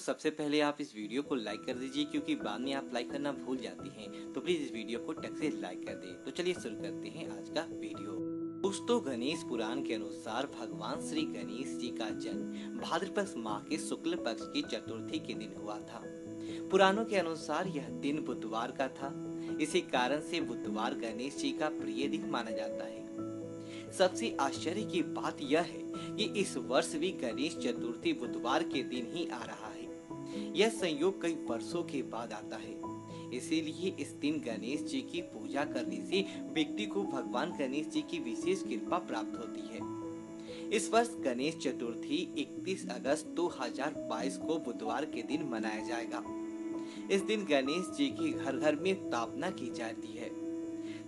सबसे पहले आप इस वीडियो को लाइक कर दीजिए, क्योंकि बाद में आप लाइक करना भूल जाते हैं। तो प्लीज़ इस वीडियो को टक से लाइक कर दें। तो चलिए शुरू करते हैं आज का वीडियो। दोस्तों, गणेश पुराण के अनुसार भगवान श्री गणेश जी का जन्म भाद्रपद माह के शुक्ल पक्ष की चतुर्थी के दिन हुआ था। पुराणों के अनुसार यह दिन बुधवार का था। इसी कारण से बुधवार गणेश जी का प्रिय दिन माना जाता है। सबसे आश्चर्य की बात यह है कि इस वर्ष भी गणेश चतुर्थी बुधवार के दिन ही आ रहा है। यह संयोग कई वर्षों के बाद आता है। इसीलिए इस दिन गणेश जी की पूजा करने से व्यक्ति को भगवान गणेश जी की विशेष कृपा प्राप्त होती है। इस वर्ष गणेश चतुर्थी 31 अगस्त 2022 को बुधवार के दिन मनाया जाएगा। इस दिन गणेश जी की घर घर में स्थापना की जाती है।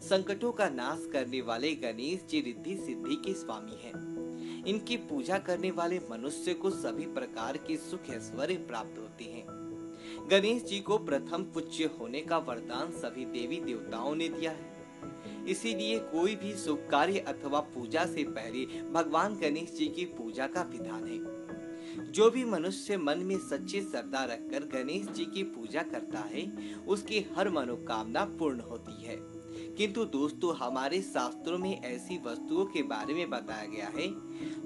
संकटों का नाश करने वाले गणेश जी रिद्धि सिद्धि के स्वामी हैं। इनकी पूजा करने वाले मनुष्य को सभी प्रकार के सुख ऐश्वर्य प्राप्त होते हैं। गणेश जी को प्रथम पूज्य होने का वरदान सभी देवी देवताओं ने दिया है। इसीलिए कोई भी शुभ कार्य अथवा पूजा से पहले भगवान गणेश जी की पूजा का विधान है। जो भी मनुष्य मन में सच्ची श्रद्धा रखकर गणेश जी की पूजा करता है, उसकी हर मनोकामना पूर्ण होती है। किंतु दोस्तों, हमारे शास्त्रों में ऐसी वस्तुओं के बारे में बताया गया है,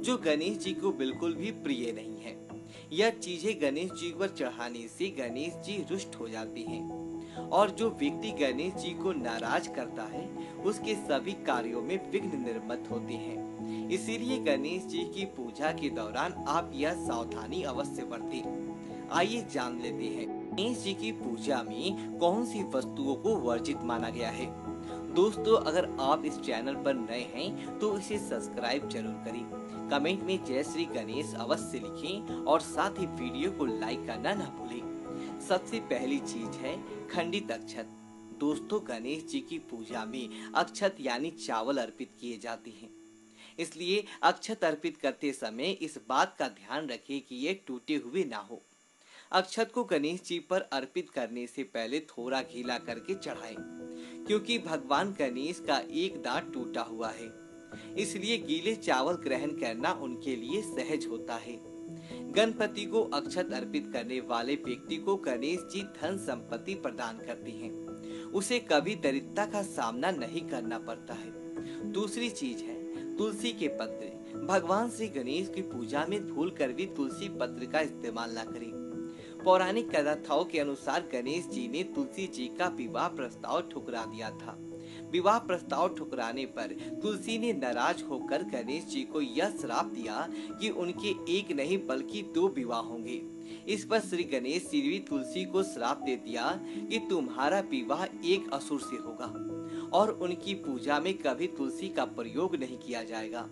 जो गणेश जी को बिल्कुल भी प्रिय नहीं है। यह चीज़ें गणेश जी पर चढ़ाने से गणेश जी रुष्ट हो जाते हैं। और जो व्यक्ति गणेश जी को नाराज़ करता है, उसके सभी कार्यों में विघ्न निर्मित होते हैं। इसीलिए गणेश जी की पूजा के दौरान आप यह सावधानी अवश्य बरतें। आइए जान लेते हैं, गणेश जी की पूजा में कौन सी वस्तुओं को वर्जित माना गया है। दोस्तों, अगर आप इस चैनल पर नए हैं तो इसे सब्सक्राइब ज़रूर करें। कमेंट में जय श्री गणेश अवश्य लिखें और साथ ही वीडियो को लाइक करना न भूलें। सबसे पहली चीज़ है, खंडित अक्षत। दोस्तों, गणेश जी की पूजा में अक्षत यानी चावल अर्पित किए जाते हैं। इसलिए अक्षत अर्पित करते समय इस बात का ध्यान रखें कि ये टूटे हुए ना हो। अक्षत को गणेश जी पर अर्पित करने से पहले थोड़ा गीला करके चढ़ाएँ, क्योंकि भगवान गणेश का एक दांत टूटा हुआ है। इसलिए गीले चावल ग्रहण करना उनके लिए सहज होता है। गणपति को अक्षत अर्पित करने वाले व्यक्ति को गणेश जी धन संपत्ति प्रदान करते हैं। उसे कभी दरिद्रता का सामना नहीं करना पड़ता है। दूसरी चीज़ है तुलसी के पत्र। भगवान श्री गणेश की पूजा में भूल कर भी तुलसी पत्र का इस्तेमाल न करें। पौराणिक कथाओं के अनुसार गणेश जी ने तुलसी जी का विवाह प्रस्ताव ठुकरा दिया था। विवाह प्रस्ताव ठुकराने पर तुलसी ने नाराज़ होकर गणेश जी को यह श्राप दिया कि उनके एक नहीं बल्कि दो विवाह होंगे। इस पर श्री गणेश भी तुलसी को श्राप दे दिया कि तुम्हारा विवाह एक असुर से होगा और उनकी पूजा में कभी तुलसी का प्रयोग नहीं किया जाएगा।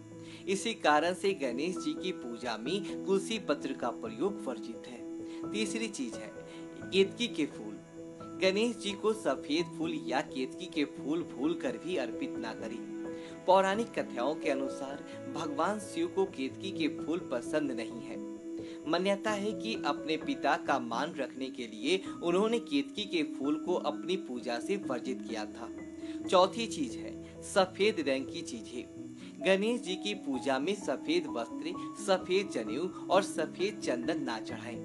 इसी कारण से गणेश जी की पूजा में तुलसी पत्र का प्रयोग वर्जित है। तीसरी चीज़ है, केतकी के फूल। गणेश जी को सफ़ेद फूल या केतकी के फूल भूल कर भी अर्पित ना करें। पौराणिक कथाओं के अनुसार भगवान शिव को केतकी के फूल पसंद नहीं है। मान्यता है कि अपने पिता का मान रखने के लिए उन्होंने केतकी के फूल को अपनी पूजा से वर्जित किया था। चौथी चीज़ है, सफ़ेद रंग की चीज़ें। गणेश जी की पूजा में सफ़ेद वस्त्र, सफ़ेद जनेऊ और सफ़ेद चंदन ना चढ़ाएँ।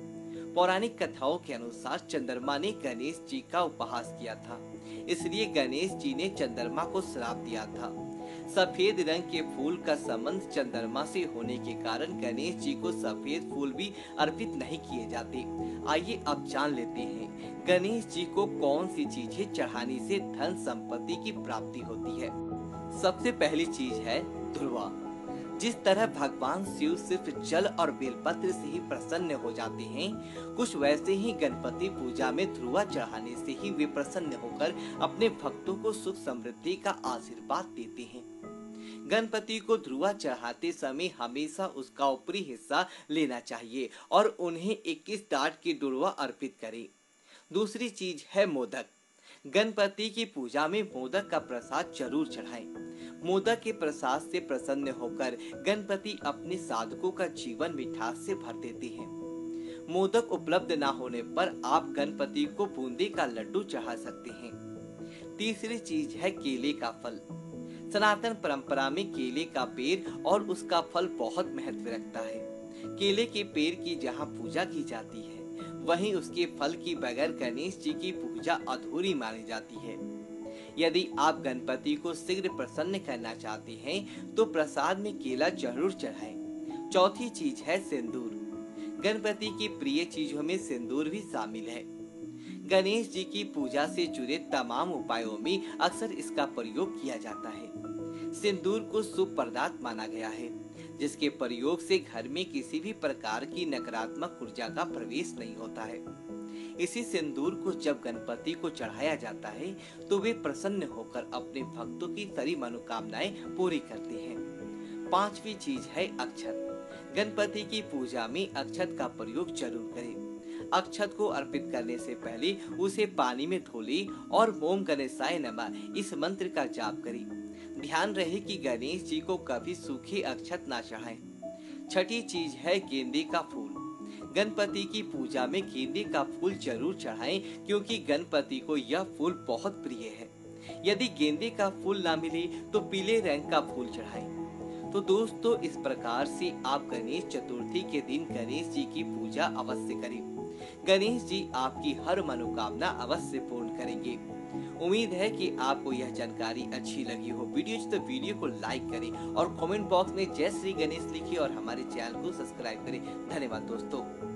पौराणिक कथाओं के अनुसार चंद्रमा ने गणेश जी का उपहास किया था। इसलिए गणेश जी ने चंद्रमा को श्राप दिया था। सफ़ेद रंग के फूल का संबंध चंद्रमा से होने के कारण गणेश जी को सफ़ेद फूल भी अर्पित नहीं किए जाते। आइए अब जान लेते हैं, गणेश जी को कौन सी चीज़ें चढ़ाने से धन संपत्ति की प्राप्ति होती है? सबसे पहली चीज़ है ध्रुवा जिस तरह भगवान शिव सिर्फ़ जल और बेलपत्र से ही प्रसन्न हो जाते हैं, कुछ वैसे ही गणपति पूजा में ध्रुआ चढ़ाने से ही वे प्रसन्न होकर अपने भक्तों को सुख समृद्धि का आशीर्वाद देते हैं। गणपति को ध्रुआ चढ़ाते समय हमेशा उसका ऊपरी हिस्सा लेना चाहिए और उन्हें 21 डाट की डुड़वा अर्पित करें। दूसरी चीज़ है मोदक। गणपति की पूजा में मोदक का प्रसाद ज़रूर चढ़ाएँ। मोदक के प्रसाद से प्रसन्न होकर गणपति अपने साधकों का जीवन मिठास से भर देते हैं। मोदक उपलब्ध न होने पर आप गणपति को बूंदी का लड्डू चढ़ा सकते हैं। तीसरी चीज़ है केले का फल। सनातन परंपरा में केले का पेड़ और उसका फल बहुत महत्व रखता है। केले के पेड़ की जहाँ पूजा की जाती है वहीं उसके फल की बगैर गणेश जी की पूजा अधूरी मानी जाती है। यदि आप गणपति को शीघ्र प्रसन्न करना चाहते हैं तो प्रसाद में केला ज़रूर चढ़ाएँ। चौथी चीज़ है सिंदूर। गणपति की प्रिय चीज़ों में सिंदूर भी शामिल है। गणेश जी की पूजा से जुड़े तमाम उपायों में अक्सर इसका प्रयोग किया जाता है। सिंदूर को शुभ पदार्थ माना गया है। जिसके प्रयोग से घर में किसी भी प्रकार की नकारात्मक ऊर्जा का प्रवेश नहीं होता है। इसी सिंदूर को जब गणपति को चढ़ाया जाता है तो वे प्रसन्न होकर अपने भक्तों की सारी मनोकामनाएँ पूरी करते हैं। पांचवी चीज़ है अक्षत। गणपति की पूजा में अक्षत का प्रयोग ज़रूर करें। अक्षत को अर्पित करने से पहले उसे पानी में धोले और मोम गणेशाय नमः इस मंत्र का जाप करें। ध्यान रहे कि गणेश जी को कभी सूखे अक्षत ना चढ़ाएँ। छठी चीज़ है गेंदे का फूल गणपति की पूजा में गेंदे का फूल ज़रूर चढ़ाएँ, क्योंकि गणपति को यह फूल बहुत प्रिय है यदि गेंदे का फूल ना मिले तो पीले रंग का फूल चढ़ाएँ। तो दोस्तों, इस प्रकार से आप गणेश चतुर्थी के दिन गणेश जी की पूजा अवश्य करें गणेश जी आपकी हर मनोकामना अवश्य पूर्ण करेंगे। उम्मीद है कि आपको यह जानकारी अच्छी लगी हो। वीडियो तो वीडियो को लाइक करें और कमेंट बॉक्स में जय श्री गणेश लिखिए और हमारे चैनल को सब्सक्राइब करें। धन्यवाद दोस्तों।